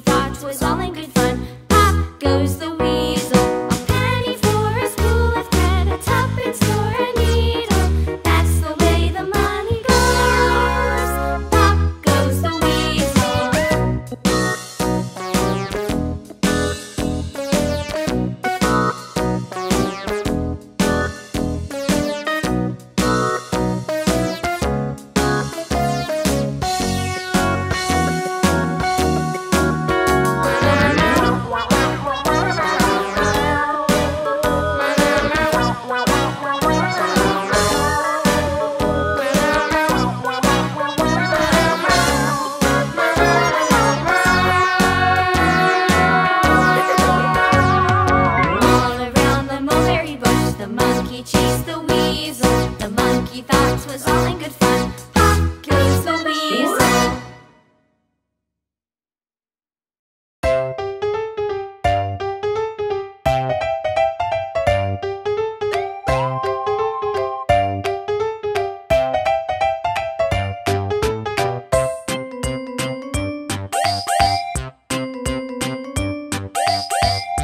thoughts was all in good fun. Pop goes the monkey chased the weasel. The monkey thought was all in good fun. Pop goes the weasel. you